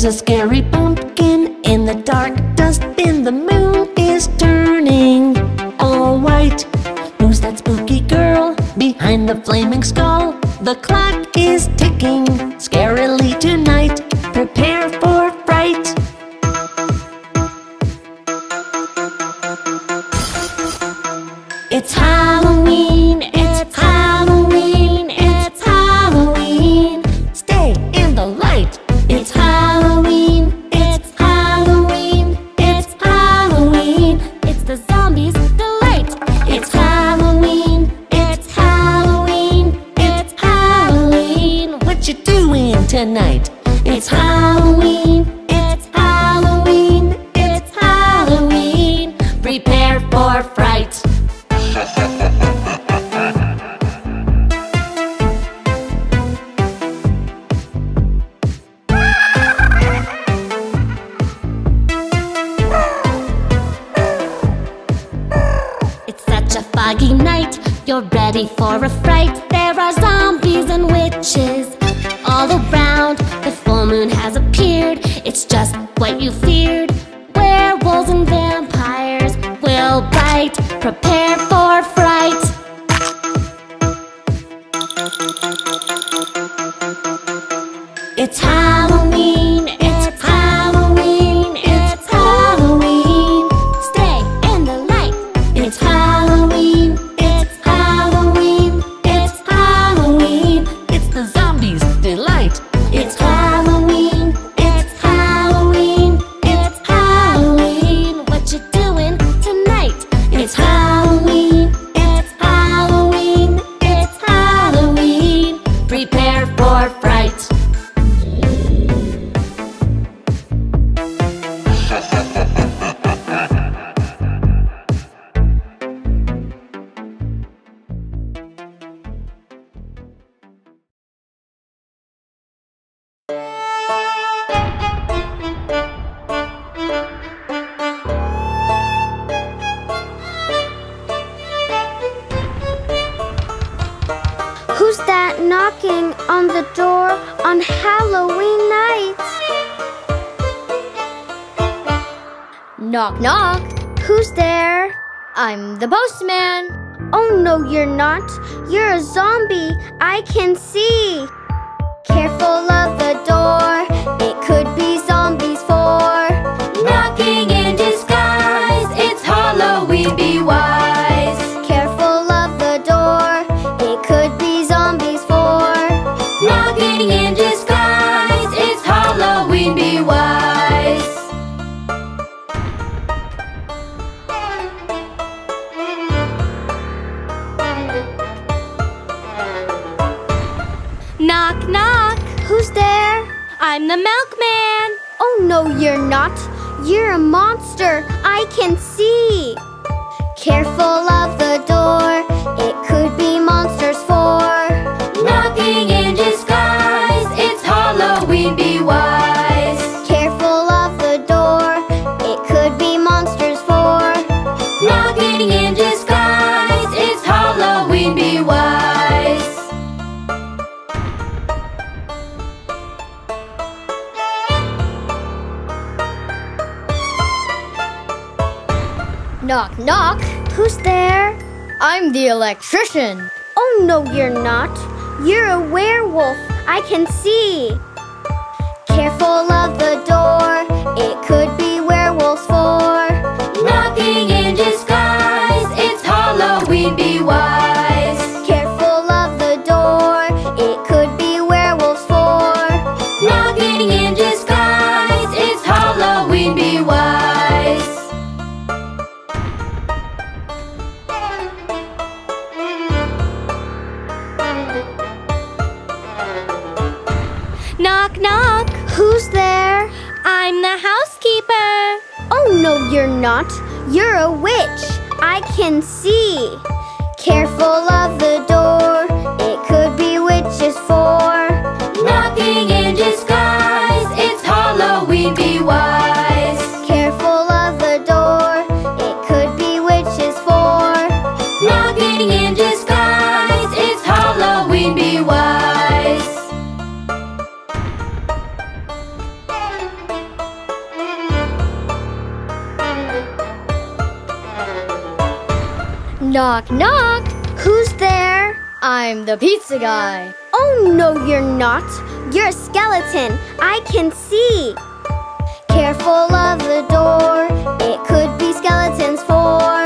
There's a scary pumpkin in the dark dustbin. The moon is turning all white. Who's that spooky girl behind the flaming skull? The clock is ticking scarily tonight. delight. It's time. Knock, knock. Who's there? I'm the electrician. Oh, no, you're not. You're a werewolf. I can see. Careful of the door. It could be werewolves for. Knocking in disguise. It's Halloween. Be wise. Not. You're a witch. I can see. Careful of the door. Knock, knock. Who's there? I'm the pizza guy. Oh, no, you're not. You're a skeleton. I can see. Careful of the door. It could be skeletons for.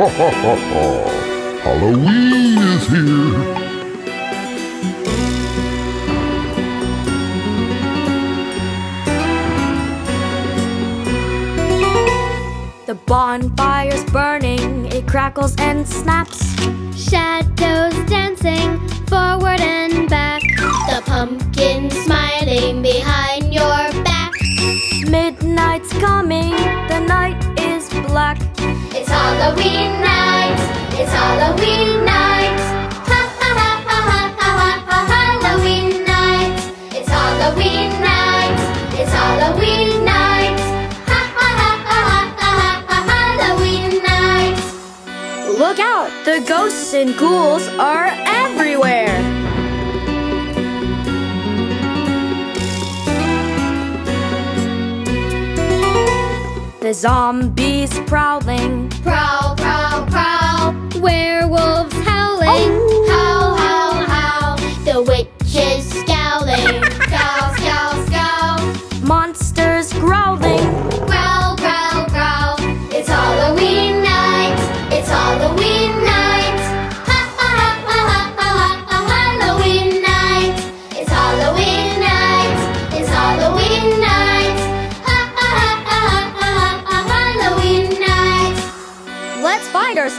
Ha ha ha ha ha! Halloween is here! The bonfire's burning, it crackles and snaps. Shadows dancing forward and back. The pumpkin smiling behind your back. Midnight's coming, the night black. It's Halloween night. It's Halloween night. Ha ha ha ha ha ha ha ha Halloween night. It's Halloween night. It's Halloween night. Ha ha ha ha ha ha ha Halloween night. Look out, the ghosts and ghouls are everywhere. The zombies prowling, Prowl, prowl, prowl. Werewolves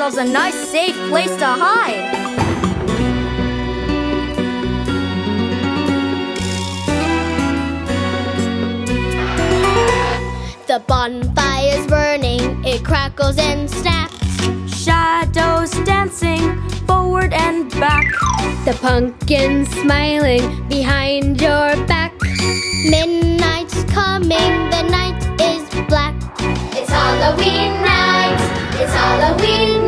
ourselves a nice, safe place to hide. The bonfire's burning. It crackles and snaps. Shadows dancing forward and back. The pumpkin smiling behind your back. Midnight's coming. The night is black. It's Halloween night. It's Halloween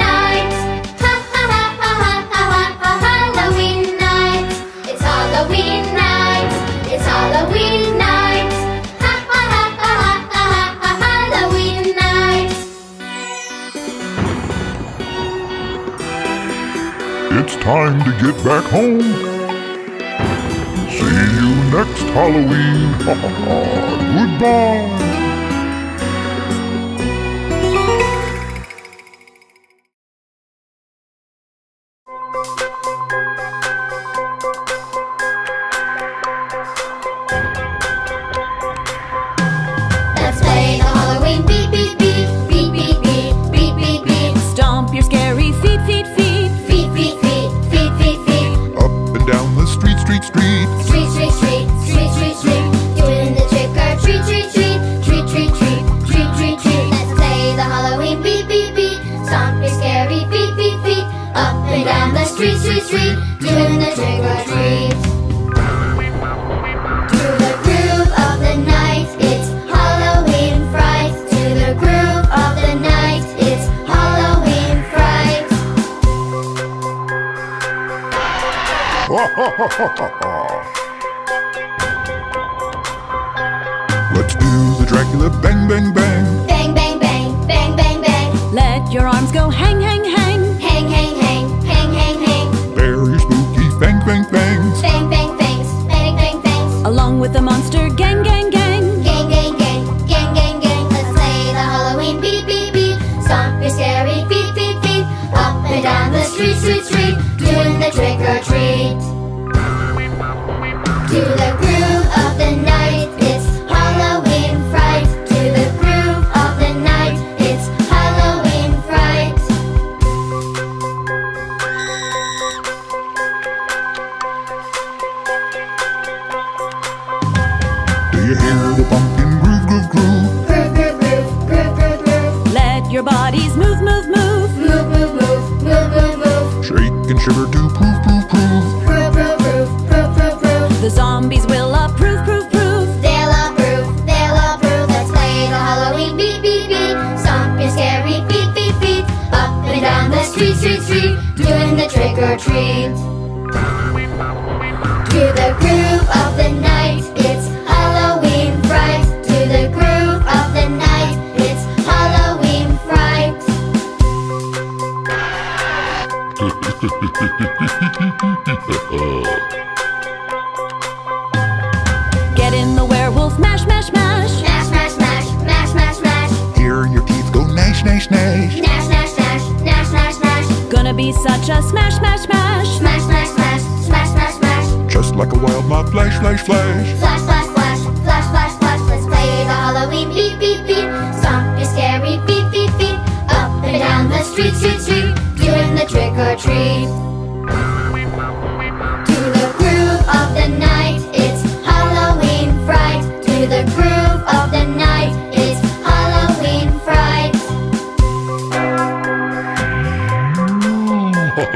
time to get back home! See you next Halloween! Ha ha ha! Goodbye! great.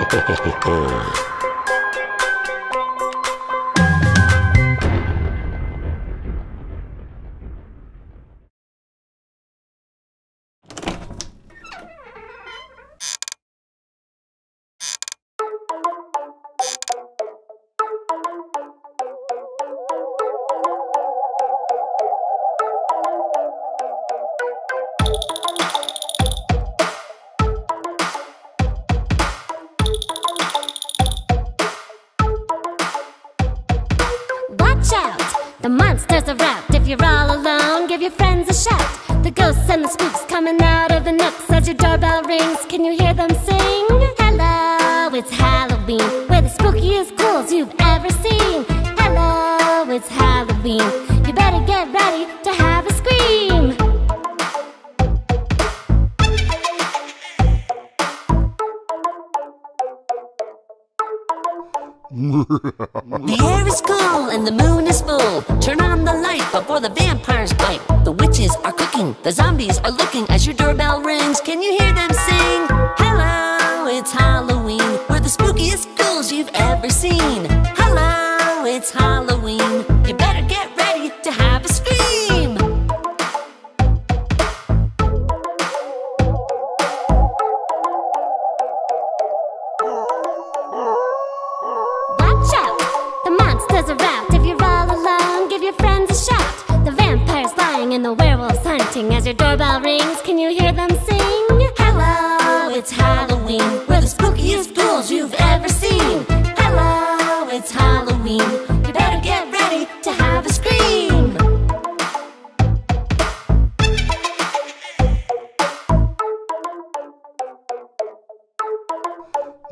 ¡He! Oh, oh, oh,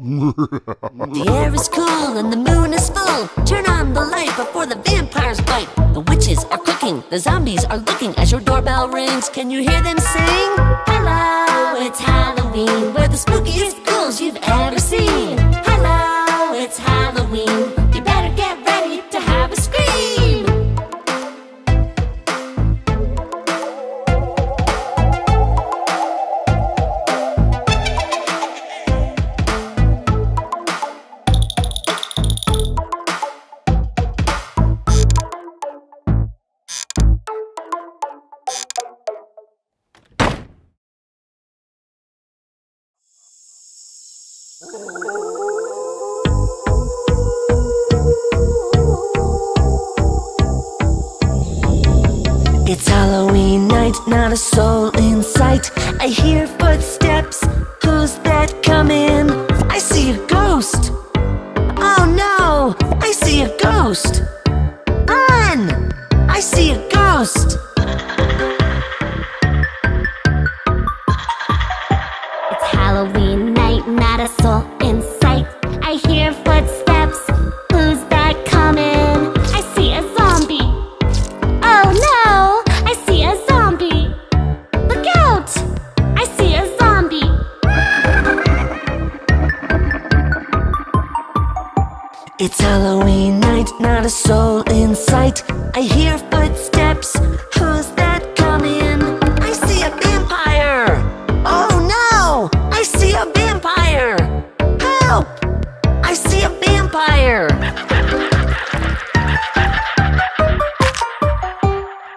the air is cool and the moon is full. Turn on the light before the vampires bite. The witches are cooking, the zombies are looking as your doorbell rings. Can you hear them sing? Hello, it's Halloween. We're the spookiest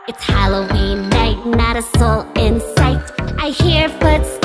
It's Halloween night, not a soul in sight. I hear footsteps.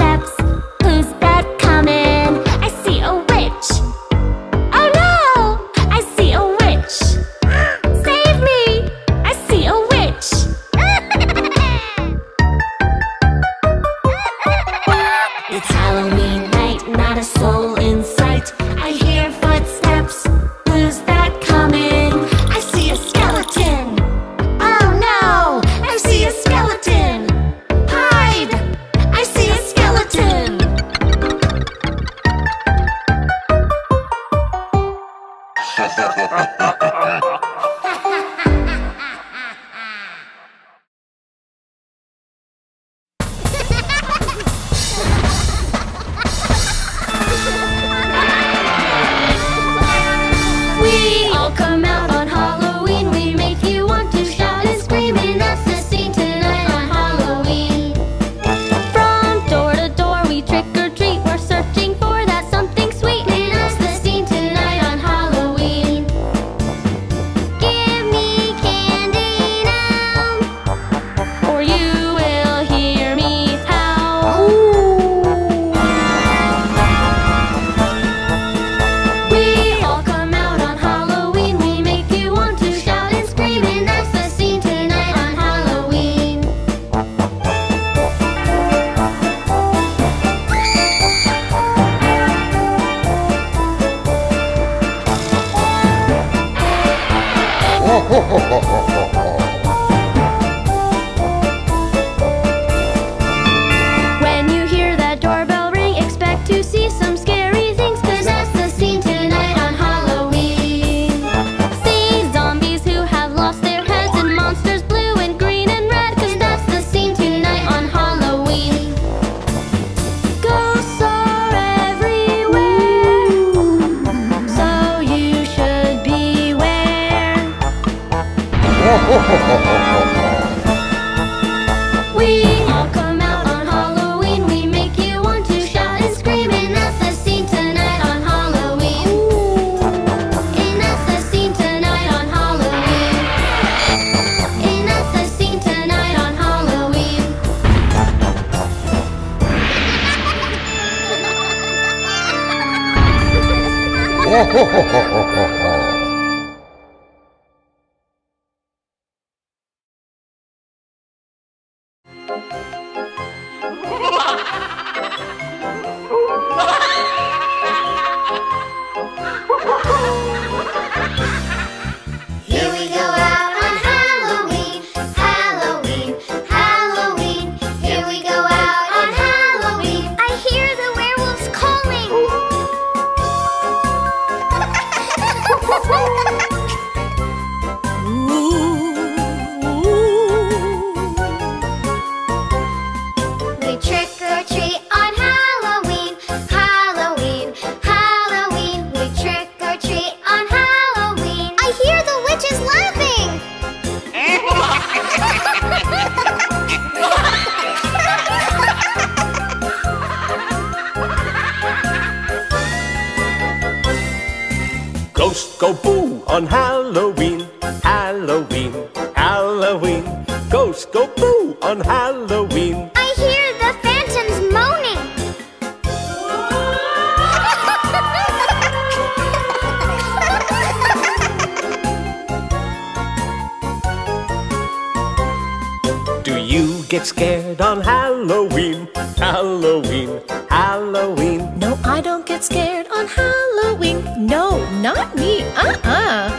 get scared on Halloween, Halloween, Halloween. No, I don't get scared on Halloween. No, not me. Uh-uh.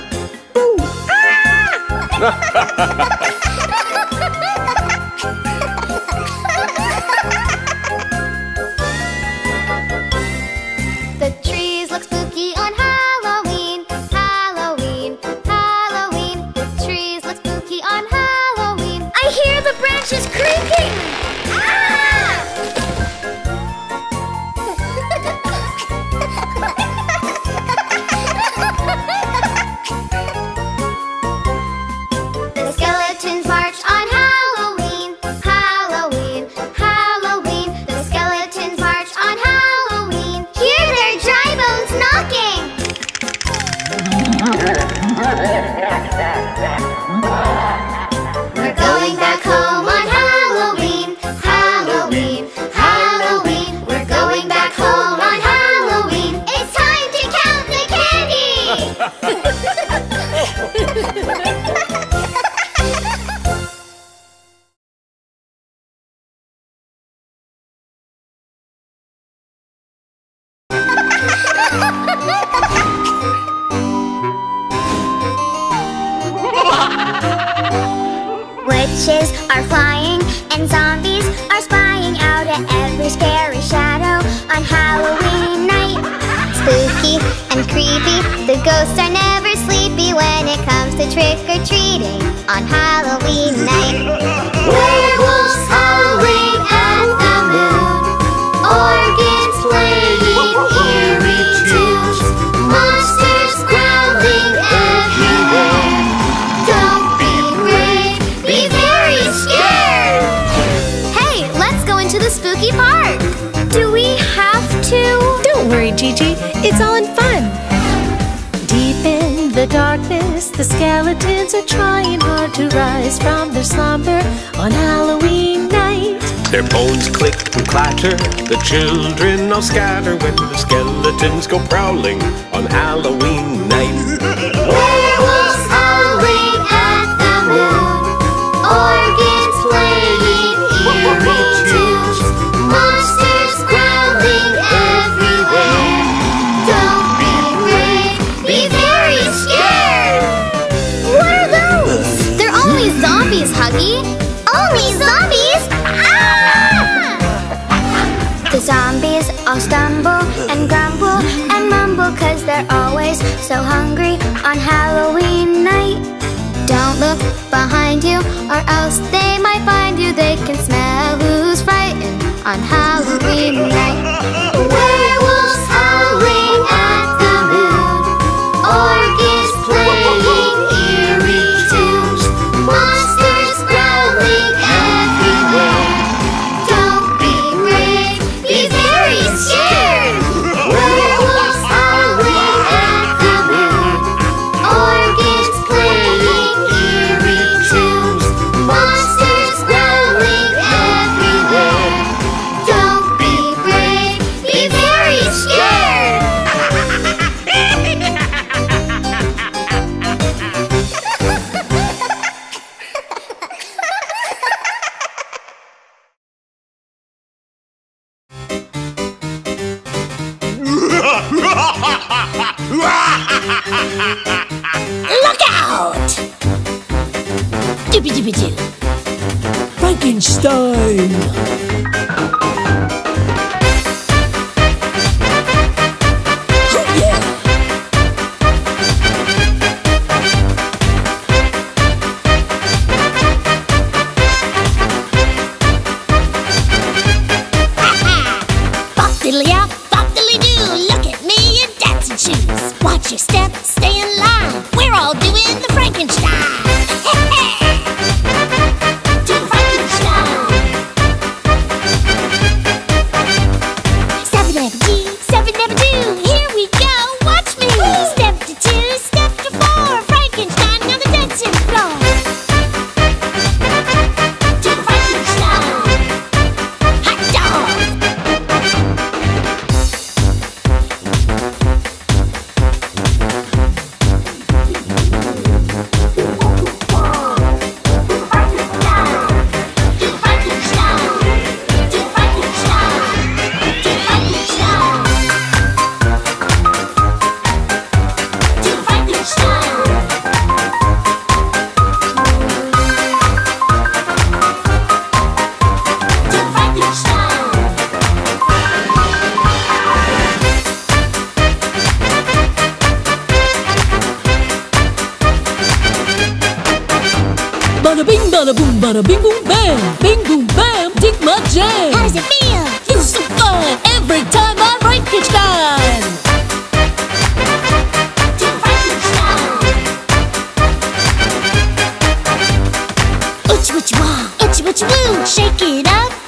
Boo! Ah! their slumber on Halloween night. Their bones click and clatter, the children all scatter when the skeletons go prowling on Halloween night. all stumble and grumble and mumble Cause they're always so hungry on Halloween night. Don't look behind you or else they might find you. They can smell who's frightened on Halloween night. Look out! Doobie doobie doo. Frankenstein! which woo, shake it up.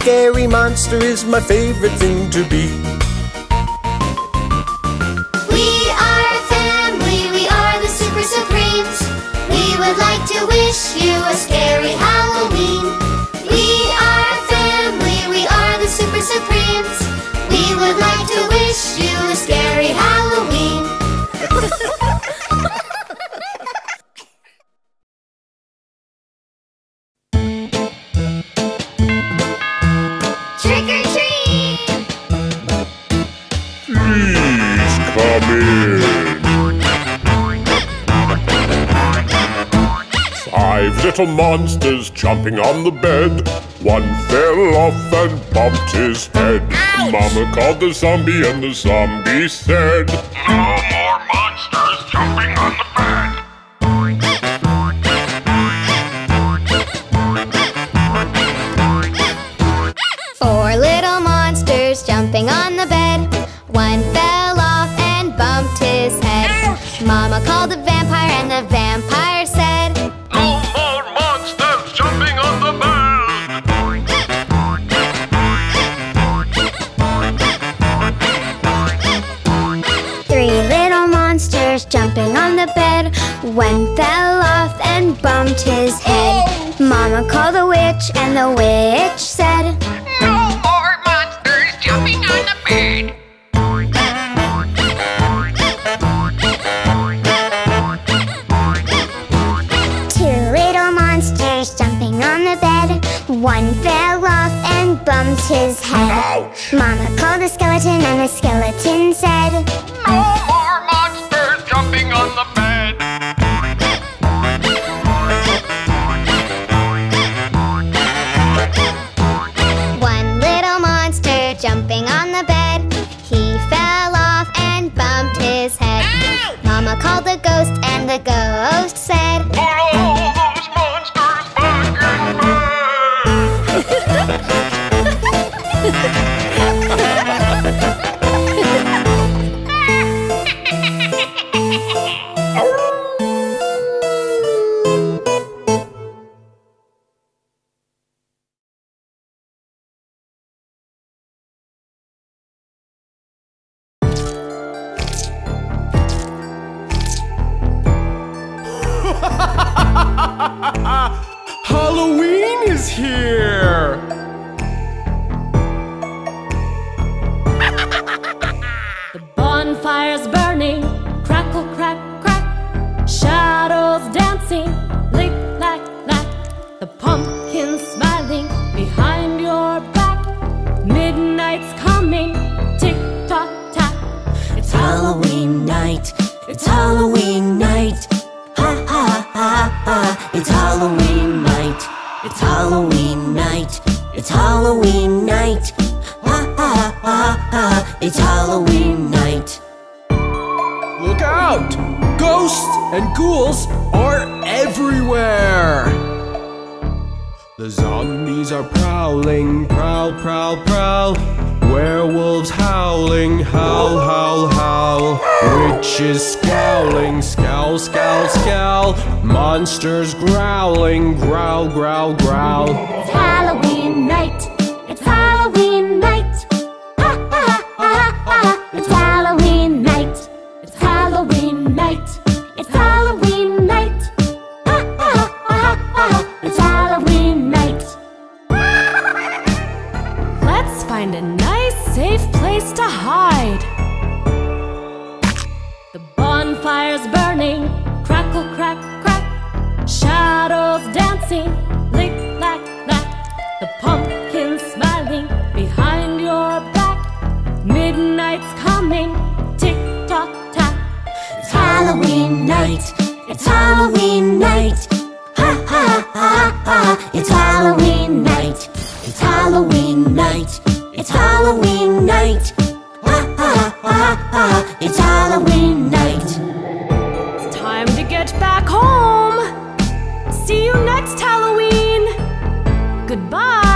scary monster is my favorite thing to be. little monsters chomping on the bed. One fell off and bumped his head. Ouch. Mama called the zombie and the zombie said, No more monsters chomping on the bed. called the witch and the witch said No more monsters jumping on the bed. Two little monsters jumping on the bed. One fell off and bumped his head. Ouch. Mama called the skeleton and the skeleton said No growling, scowl, scowl, scowl. Monsters growling, growl, growl, growl. It's Halloween night. Halloween night. Ha ha ha ha. It's Halloween night. It's Halloween night. It's Halloween night. Ha ha ha ha. It's Halloween night. It's time to get back home. See you next Halloween. Goodbye.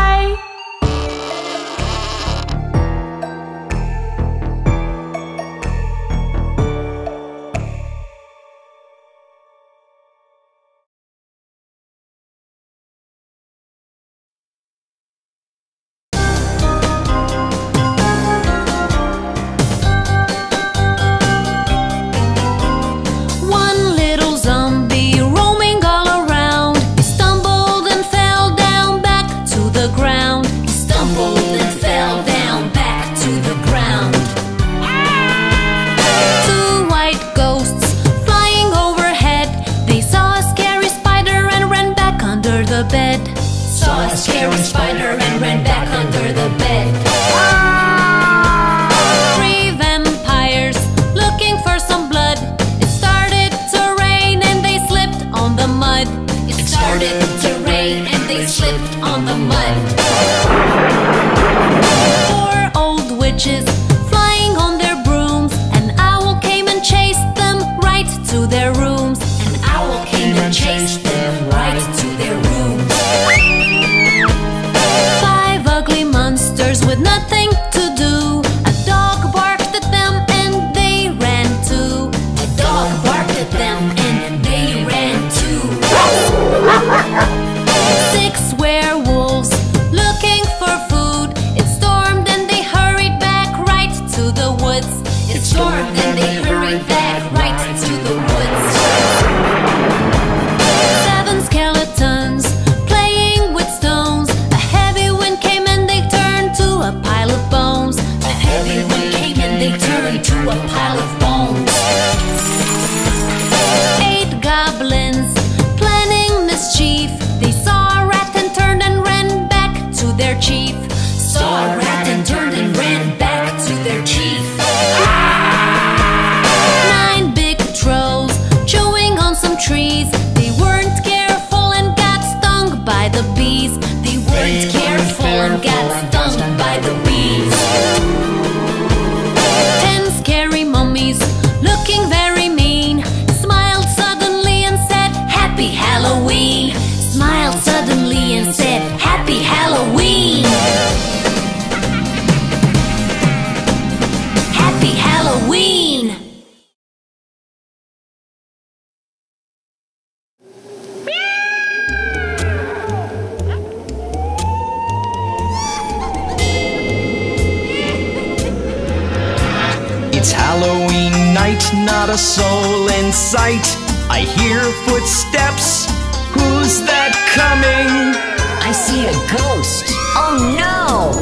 Night, not a soul in sight. I hear footsteps. Who's that coming? I see a ghost. Oh no!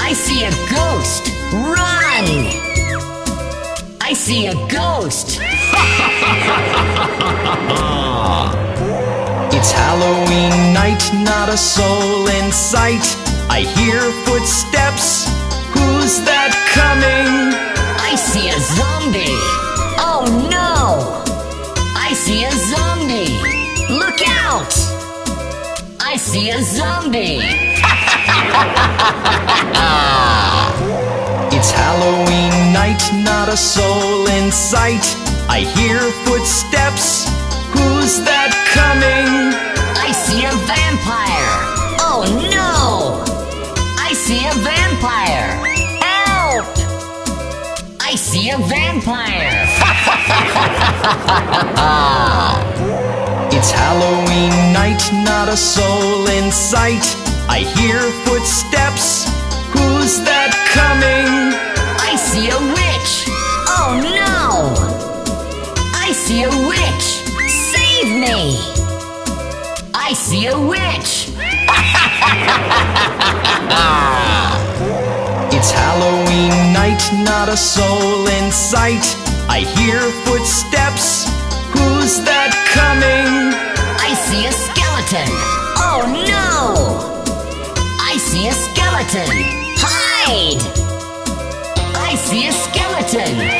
I see a ghost. Run! I see a ghost. It's Halloween night, not a soul in sight. I hear footsteps. Who's that coming? I see a zombie. Oh no! I see a zombie. Look out! I see a zombie. It's Halloween night, not a soul in sight. I hear footsteps. Who's that coming? I see a vampire. Oh no! I see a vampire. I see a vampire. It's Halloween night, not a soul in sight. I hear footsteps. Who's that coming? I see a witch. Oh no! I see a witch. Save me! I see a witch. It's Halloween night, not a soul in sight. I hear footsteps. Who's that coming? I see a skeleton. Oh no! I see a skeleton. Hide! I see a skeleton.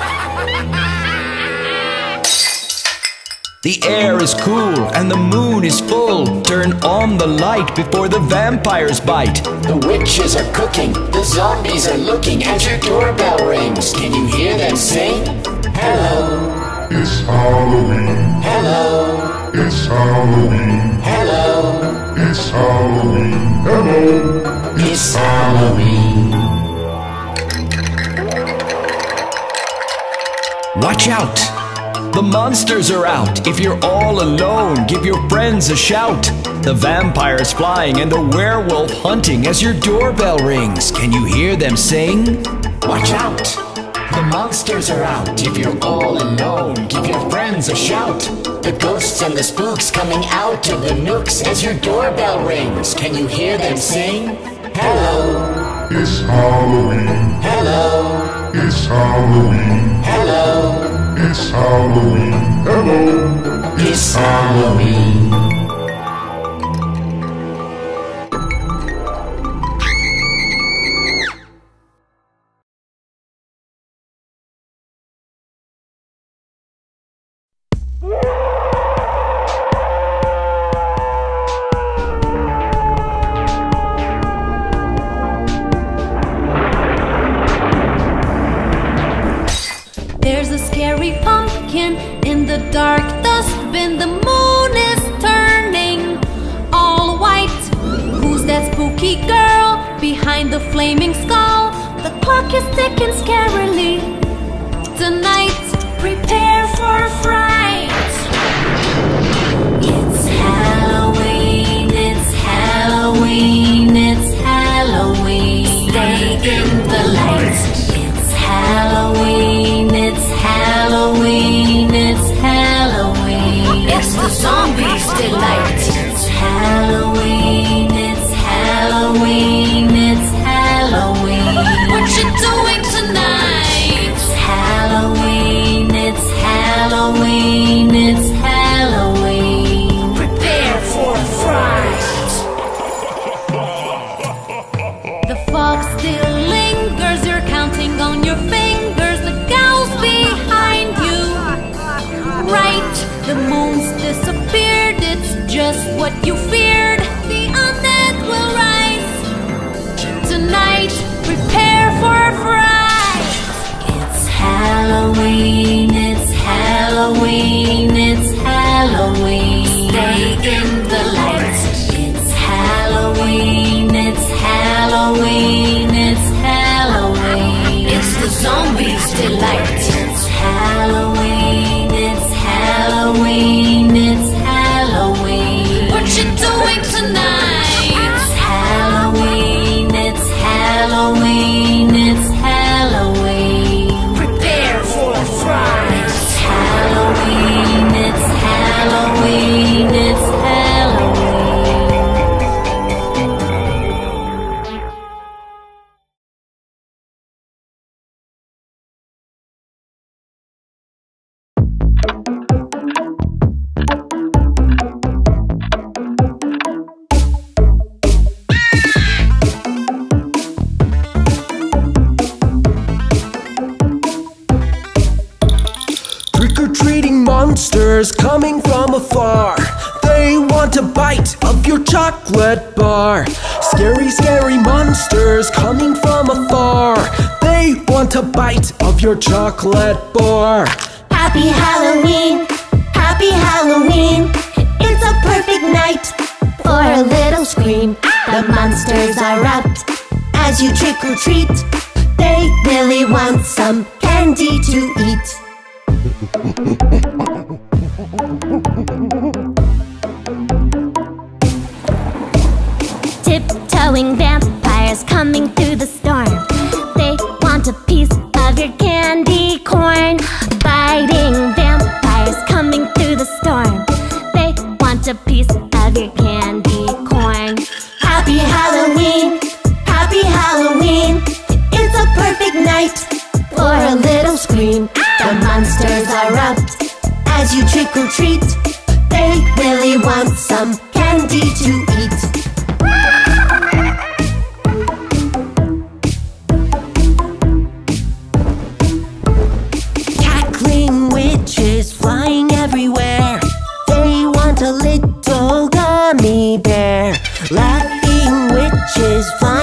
The air is cool and the moon is full. Turn on the light before the vampires bite. The witches are cooking, the zombies are looking as your doorbell rings. Can you hear them sing? Hello, It's Halloween. hello, It's Halloween. hello. It's Halloween. Hello. It's Halloween. Watch out! The monsters are out. If you're all alone, give your friends a shout. The vampire's flying and the werewolf hunting as your doorbell rings. Can you hear them sing? Watch out! The monsters are out. If you're all alone, give your friends a shout. The ghosts and the spooks coming out of the nooks as your doorbell rings. Can you hear them sing? Hello, It's Halloween. hello, It's Halloween. hello. It's Halloween. Hello. It's Halloween. your chocolate bar. Happy Halloween, happy Halloween. It's a perfect night for a little scream. The monsters are out as you trick or treat. They really want some candy to eat. Tiptoeing vampires coming through the storm. They want a piece of your candy corn. Biting vampires coming through the storm. They want a piece of your candy corn. Happy Halloween, happy Halloween. It's a perfect night for a little scream. The monsters are up. As you trick or treat They really want some candy to gummy bear, laughing witches flying.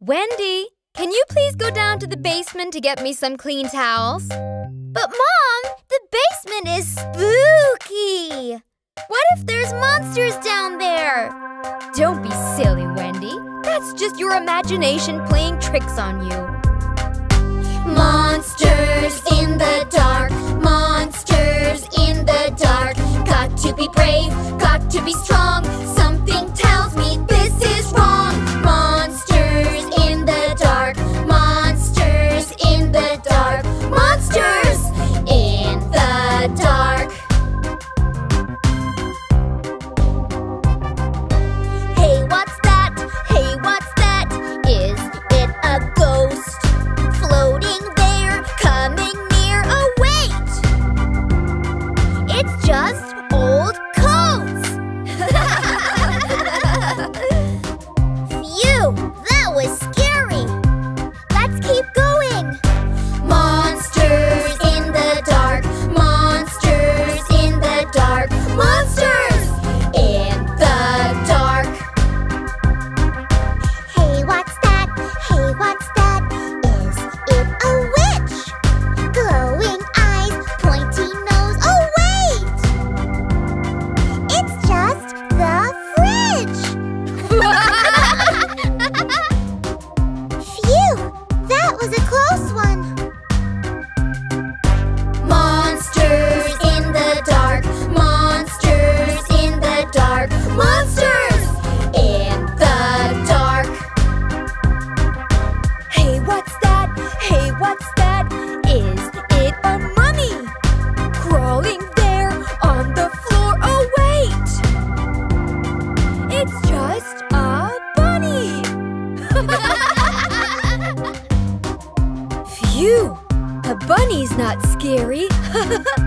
Wendy, can you please go down to the basement to get me some clean towels? But, Mom, the basement is spooky! What if there's monsters down there? Don't be silly, Wendy. That's just your imagination playing tricks on you. Monsters in the dark, monsters in the dark. Got to be brave, got to be strong. Something tells me this is wrong. Not scary.